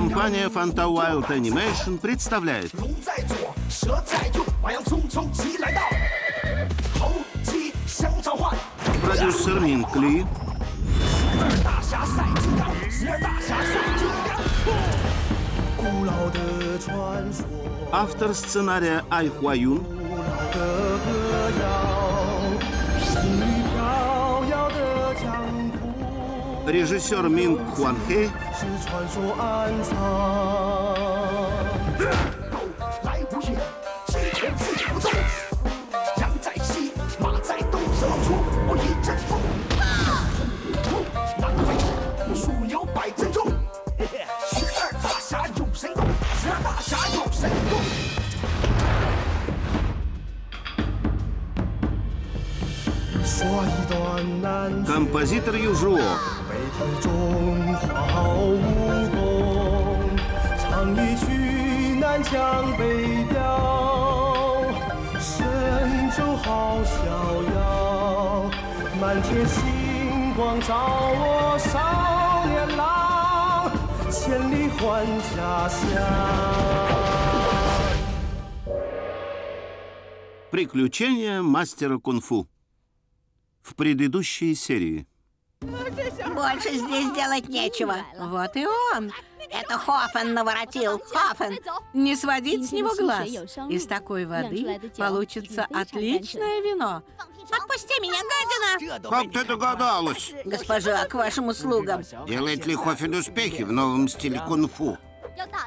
Компания Fanta Wild Animation представляет. Продюсер Мин Кли Автор сценария Ай Хуаюн. Режиссер Мин Хуанхэ. 是传说暗藏。来无影，只见自不踪。羊在西，马在东，蛇冒出，我一阵风。南北数有百阵中，十二大侠有神功，十二大侠有神功。说一段难 композитор Южуо, 满天星光照我少年郎，千里还家乡。 Приключения мастера кунг-фу. В предыдущей серии. Больше здесь делать нечего. Вот и он. Это Хофен наворотил. Хофен. Не сводить с него глаз. Из такой воды получится отличное вино. Отпусти меня, гадина! Как ты догадалась? Госпожа, к вашим услугам. Делает ли Хофен успехи в новом стиле кунг-фу?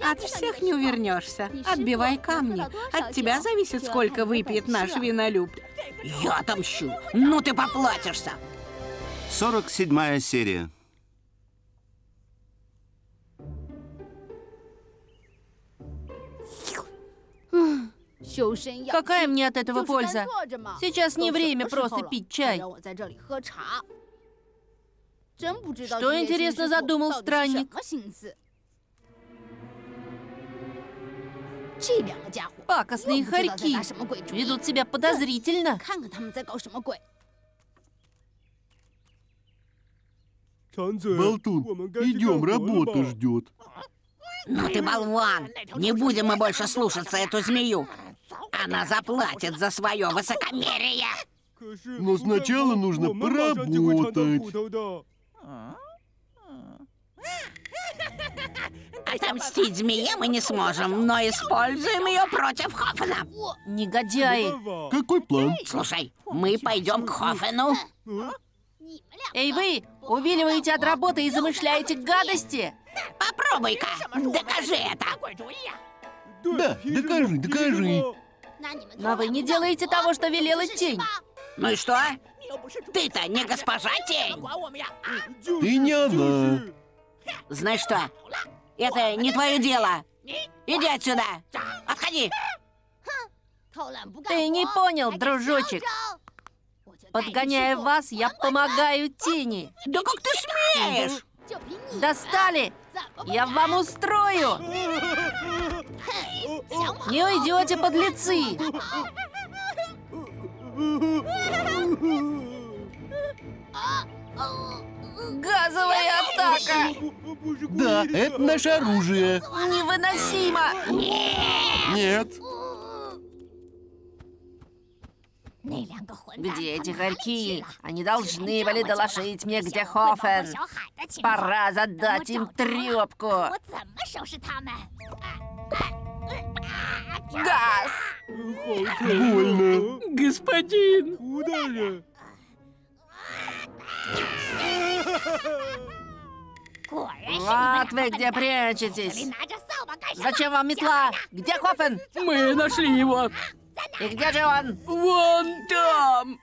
От всех не увернешься. Отбивай камни. От тебя зависит, сколько выпьет наш винолюб. Я отомщу. Ну ты поплатишься. 47 серия. Какая мне от этого польза? Сейчас не время просто пить чай. Что, интересно, задумал странник? Пакостные хорьки ведут себя подозрительно. Болтун, идем, работа ждет. Ну ты болван! Не будем мы больше слушаться эту змею. Она заплатит за свое высокомерие. Но сначала нужно поработать. Отомстить змее мы не сможем, но используем ее против Хофена. Негодяи. Какой план? Слушай, мы пойдем к Хофену. Эй вы, увиливаете от работы и замышляете гадости? Попробуй-ка, докажи это. Да, докажи, докажи. Но вы не делаете того, что велела тень. Ну и что? Ты-то не госпожа тень. Ты не она. Знаешь что? Это не твое дело. Иди отсюда. Отходи. Ты не понял, дружочек. Подгоняя вас, я помогаю тени. Да как ты смеешь? Достали! Я вам устрою! Не уйдете, подлецы! Газовая атака! Да, это наше оружие. Невыносимо! Нет. Где эти хорьки? Они должны были доложить мне, где Хофен. Пора задать им трепку. Больно. Господин! Куда же? Вот вы где прячетесь. Зачем вам метла? Где Хофен? Мы нашли его. И где же он? Вон там.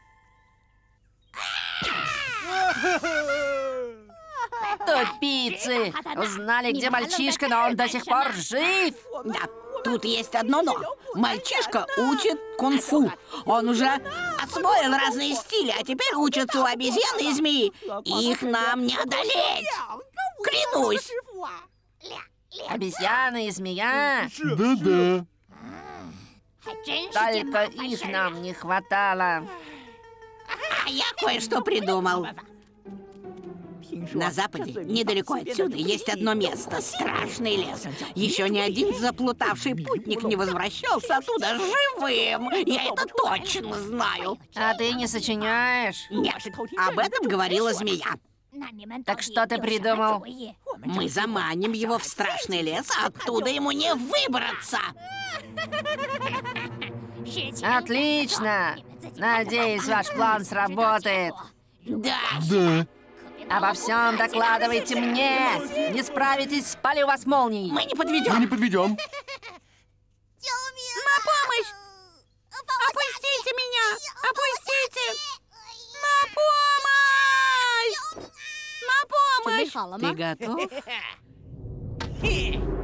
Тупицы! Узнали, где мальчишка, но он до сих пор жив! Да, тут есть одно но. Мальчишка учит кунг-фу. Он уже освоил разные стили, а теперь учится у обезьяны и змеи. Их нам не одолеть. Клянусь. Обезьяна и змея! Да-да. Только их нам не хватало. А я кое-что придумал. На западе, недалеко отсюда, есть одно место — страшный лес. Еще ни один заплутавший путник не возвращался оттуда живым. Я это точно знаю. А ты не сочиняешь? Нет, об этом говорила змея. Так что ты придумал? Мы заманим его в страшный лес, а оттуда ему не выбраться. Отлично! Надеюсь, ваш план сработает. Да, Да. Обо всем докладывайте мне. Не справитесь, спалю вас молнией. Мы не подведем. Мы не подведем. На помощь! Опустите меня! Опустите! На помощь! На помощь! Ты готов?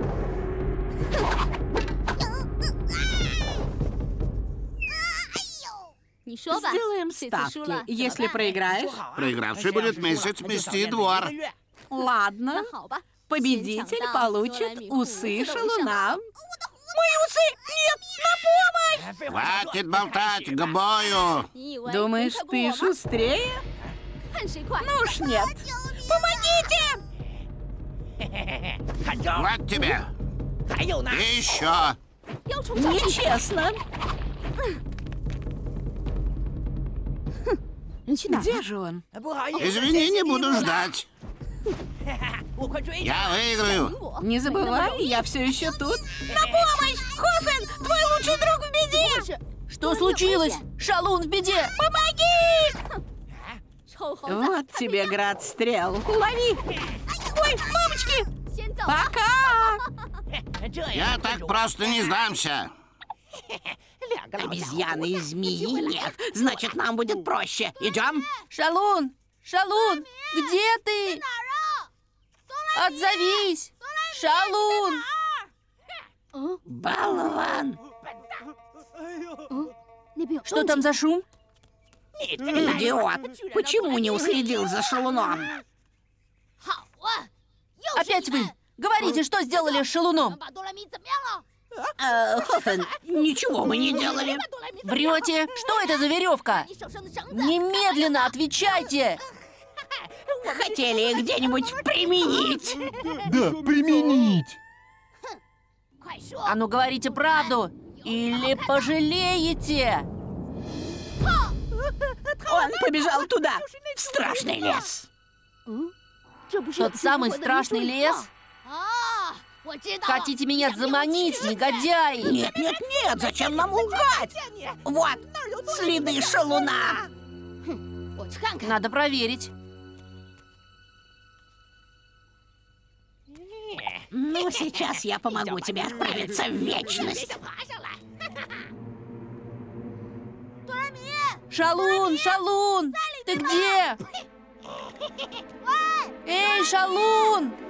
Сделаем ставки. Если проиграешь... Проигравший будет месяц мести двор. Ладно. Победитель получит усы шалуна. Мои усы! Нет, на помощь! Хватит болтать, к бою! Думаешь, ты шустрее? Ну уж нет. Помогите! Вот тебе! И еще! Нечестно! Сюда. Где же он? Извини, не буду ждать. Я выиграю. Не забывай, я все еще тут. На помощь! Хофен, твой лучший друг в беде! Что случилось? Шалун в беде! Помоги! Вот тебе град стрел. Лови! Ой, мамочки! Пока! Я так просто не сдамся. Обезьяны и змеи нет. Значит, нам будет проще. Идем? Шалун! Шалун! Где ты? Отзовись! Шалун! Болван! Что там за шум? Идиот! Почему не уследил за шалуном? Опять вы! Говорите, что сделали с шалуном? А, э, Хофен, ничего мы не делали. Врете? Что это за веревка? Немедленно отвечайте! Хотели их где-нибудь применить. Да, применить. А ну говорите правду, или пожалеете. Он побежал туда, в страшный лес. Тот самый страшный лес? Хотите меня заманить, негодяи? Нет, нет, нет, зачем нам лгать? Вот, следы шалуна. Хм, Надо проверить. Ну, сейчас я помогу тебе отправиться в вечность. Шалун, Шалун, ты где? Эй, Шалун!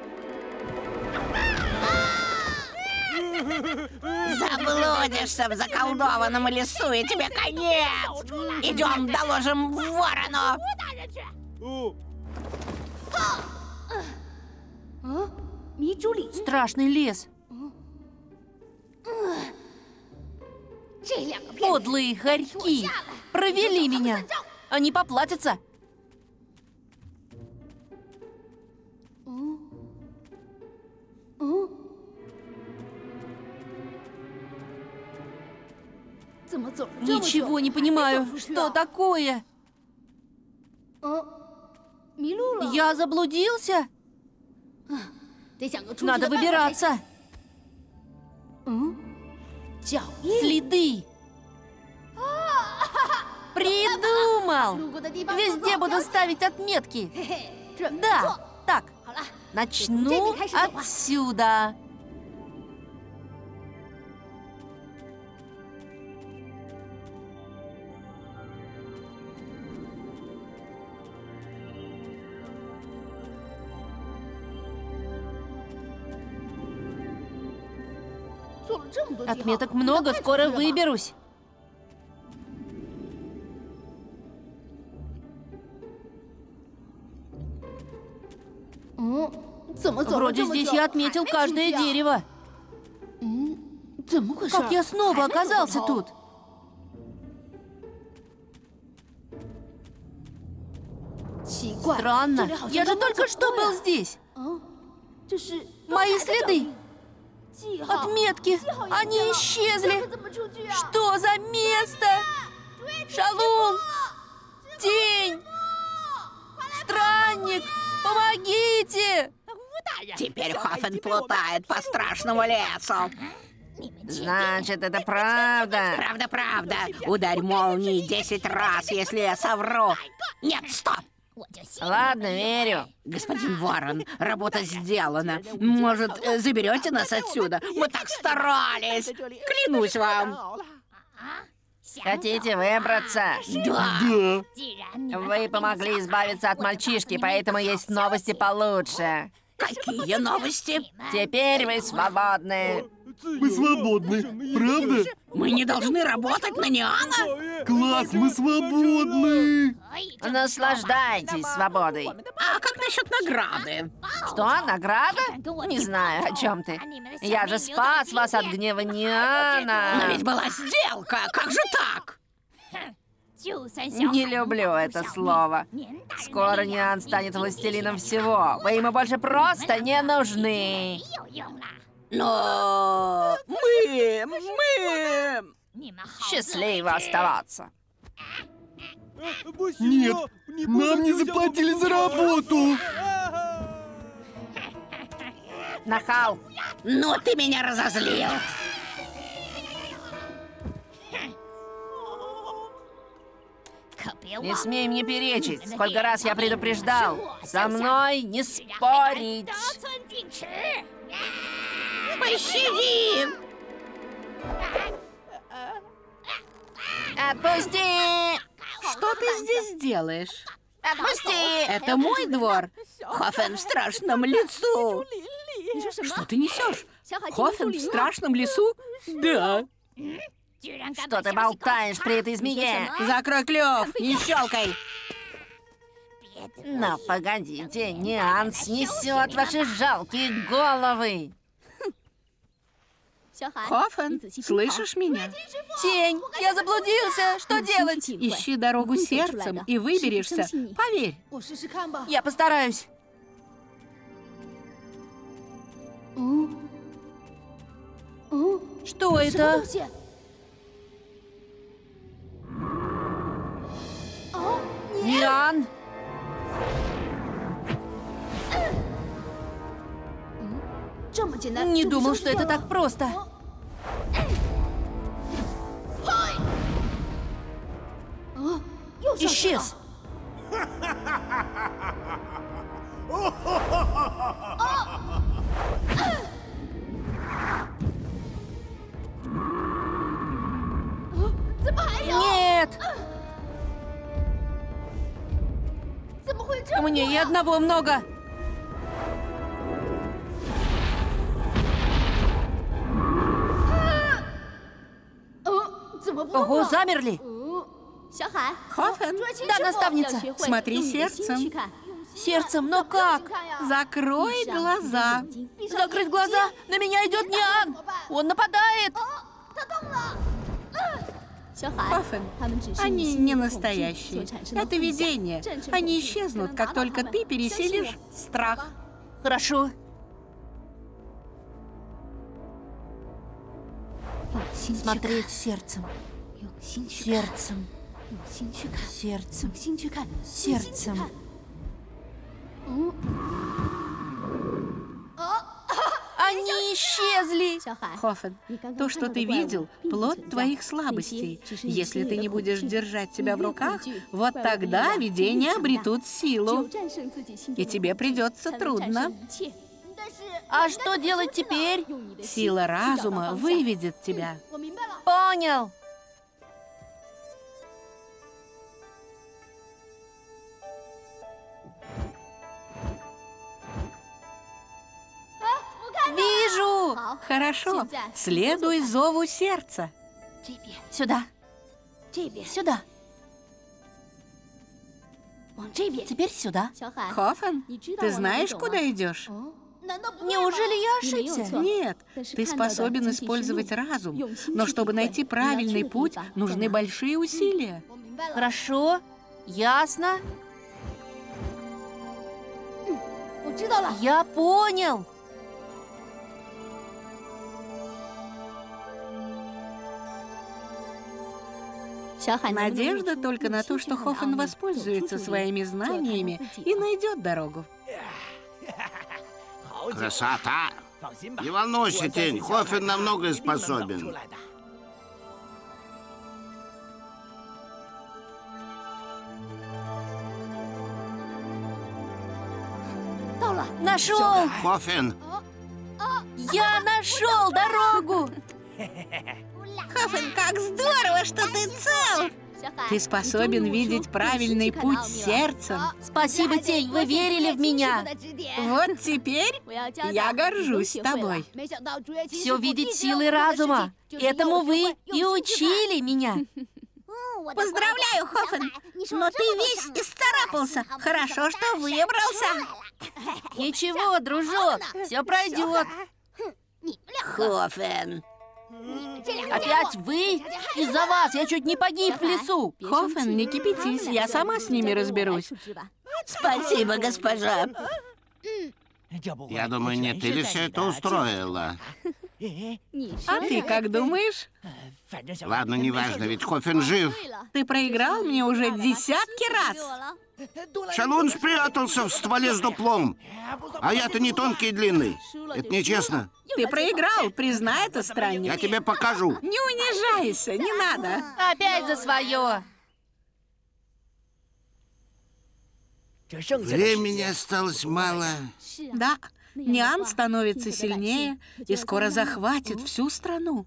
Заблудишься в заколдованном лесу, и тебе конец! Идем, доложим ворону! Страшный лес. Подлые хорьки провели меня. Они поплатятся. Ничего не понимаю. Что такое? Я заблудился? Надо выбираться. Следы. Придумал! Везде буду ставить отметки. Да, так, начну отсюда. Отметок много, скоро выберусь. Вроде здесь я отметил каждое дерево. Как я снова оказался тут? Странно. Я же только что был здесь. Мои следы. Отметки! Они исчезли! Что за место? Шалун! Тень! Странник! Помогите! Теперь Хофен плутает по страшному лесу. Значит, это правда? Правда, правда. Ударь молнией 10 раз, если я совру. Нет, стоп! Ладно, верю. Господин Ворон, работа сделана. Может, э, заберете нас отсюда? Мы так старались. Клянусь вам. Хотите выбраться? Да. Да. Вы помогли избавиться от мальчишки, поэтому есть новости получше. Какие новости? Теперь вы свободны. Мы свободны. Правда? Мы не должны работать на Ниана? Класс, мы свободны. Наслаждайтесь свободой. А как насчет награды? Что, награда? Не знаю, о чем ты. Я же спас вас от гнева Но Ниана. ведь была сделка. Как же так? Не люблю это слово. Скоро Ниан станет властелином всего. Вы ему больше просто не нужны. Но мы, мы... Счастливо оставаться. Нет, нам не заплатили за работу. Нахал. Ну ты меня разозлил. Не смей мне перечить. Сколько раз я предупреждал. Со мной не спорить. Пощади! Отпусти! Что ты здесь делаешь? Отпусти! Это мой двор. Хофен в страшном лесу. Что ты несешь? Хофен в страшном лесу? Да. Что ты болтаешь при этой змее? Закрой клев не щелкай. Но погодите, нюанс несет ваши жалкие головы. Хофен, слышишь меня? Тень, я заблудился. Что делать? Ищи дорогу сердцем и выберешься. Поверь. Я постараюсь. Что это? Ниан! Не думал, что это так просто. Исчез. Нет! Мне и одного много. Ого, замерли! Хофен? Да, наставница. Смотри сердцем. Сердцем, но как? Закрой глаза. Закрыть глаза? На меня идет Ниан. Он нападает. Хофен, они не настоящие. Это видение. Они исчезнут, как только ты переселишь страх. Хорошо. Смотреть сердцем сердцем, сердцем, сердцем. А, они исчезли! Хофен, то, что ты видел, плод твоих слабостей. Если ты не будешь держать себя в руках, вот тогда видения обретут силу. И тебе придется трудно. А что делать теперь? Сила разума выведет тебя. Понял. Хорошо, следуй зову сердца. Сюда. Сюда. Теперь сюда. Хофен, ты знаешь, куда идешь? Неужели я ошибся? Нет, ты способен использовать разум, но чтобы найти правильный путь, нужны большие усилия. Хорошо, ясно. Я понял. Надежда только на то, что Хоффен воспользуется своими знаниями и найдет дорогу. Красота! Не волнуйся, Тень, Хоффен на многое способен. Нашел! Хоффен, Я нашел дорогу! Хоффен, как здорово, что ты цел! Ты способен видеть правильный путь сердцем. Спасибо, Тень, вы верили в меня. Вот теперь я горжусь тобой. Все видеть силой разума. Этому вы и учили меня. Поздравляю, Хоффен, но ты весь исцарапался. Хорошо, что выбрался. Ничего, дружок, все пройдет. Хоффен. Опять вы? Из-за вас я чуть не погиб в лесу. Хоффен, не кипятись, я сама с ними разберусь. Спасибо, госпожа. я думаю, не ты ли все это устроила? А ты как думаешь? Ладно, неважно, ведь Хоффен жив. Ты проиграл мне уже десятки раз. Шалун спрятался в стволе с дуплом. А я-то не тонкий и длинный. Это нечестно. Ты проиграл, признай это, странник. Я тебе покажу. Не унижайся, не надо. Опять за свое. Времени осталось мало. Да, Ниан становится сильнее и скоро захватит всю страну.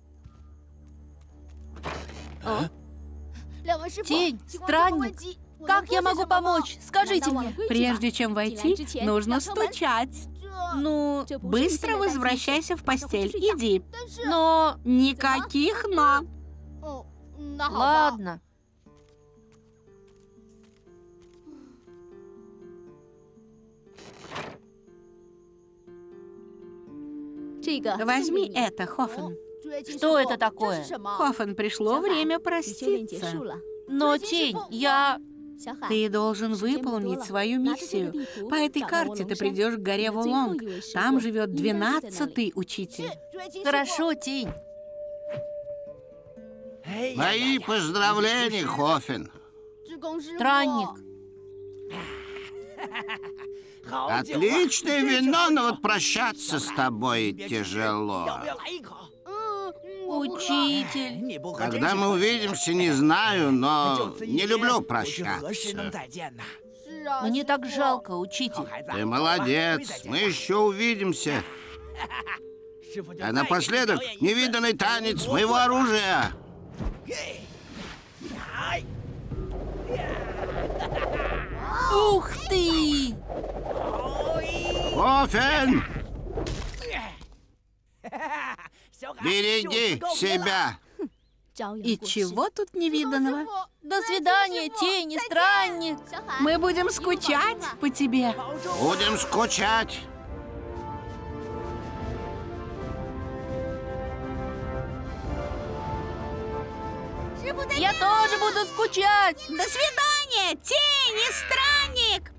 Тень, странник. Как я могу помочь? Скажите мне. Прежде чем войти, нужно стучать. Ну, Быстро возвращайся в постель. Иди. но... Никаких «но». Ладно. Возьми это, Хоффен. Что это такое? Хоффен, пришло время проститься. Но, Тень, я... Ты должен выполнить свою миссию. По этой карте ты придешь к горе Вулонг. Там живет двенадцатый учитель. Хорошо, Тень. Мои поздравления, Хоффен. Странник. Отличное вино, но вот прощаться с тобой тяжело. Учитель. Когда мы увидимся, не знаю, но не люблю прощаться. Мне так жалко, учитель. Ты молодец, мы еще увидимся. А напоследок невиданный танец моего оружия. Ух ты! Хофен! Береги себя! И чего тут невиданного? До свидания, тень и странник. Мы будем скучать по тебе. Будем скучать. Я тоже буду скучать. До свидания, тень и странник!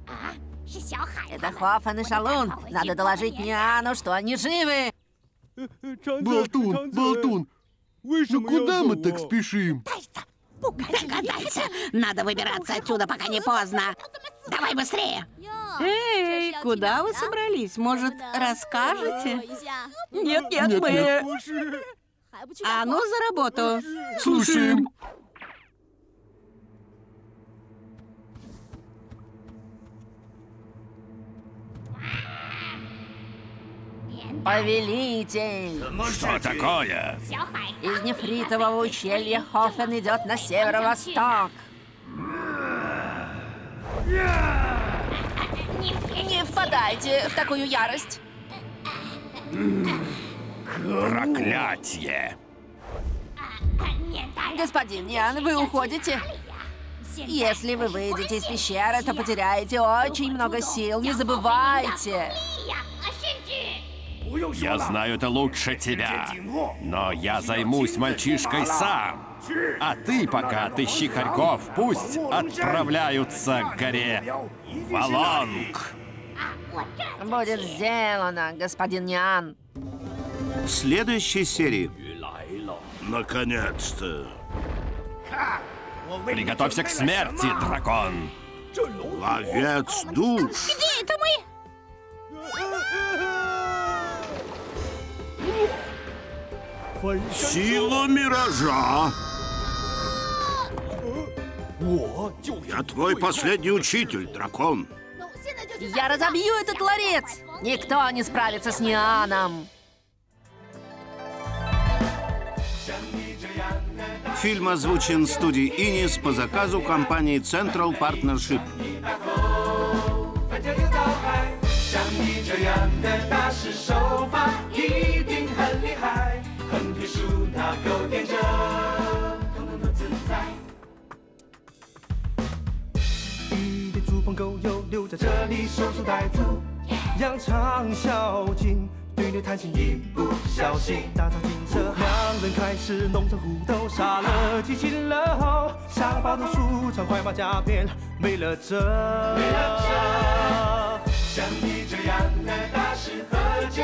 Это Хоффен и Шалун. Надо доложить Ниану, что они живы. Болтун, болтун. Ну куда мы так спешим? Догадайся, надо выбираться отсюда, пока не поздно. Давай быстрее. Эй, куда вы собрались? Может, расскажете? Нет, нет, Нет, мы... нет. А ну за работу. Слушаем. Повелитель. Что такое? Из нефритового ущелья Хоффен идет на северо-восток. Не впадайте в такую ярость. Проклятье! Господин Ян, вы уходите? Если вы выйдете из пещеры, то потеряете очень много сил. Не забывайте. Я знаю это лучше тебя. Но я займусь мальчишкой сам. А ты пока отыщи хорьков, пусть отправляются к горе Валонг. Будет сделано, господин Ниан. В следующей серии. Наконец-то. Приготовься к смерти, дракон. Ловец душ. Где это мы? Сила миража. Я твой последний учитель, дракон. Я разобью этот ларец. Никто не справится с Нианом. Фильм озвучен студией «Инис» по заказу компании Central Partnership. 狗又留在这里守株待兔，扬长小径，对牛弹琴一不小心打草惊蛇，两人开始弄成互斗，杀了鸡擒了猴，杀了八头鼠，穿快马加鞭，没了辙。没了辙。像你这样的大师喝酒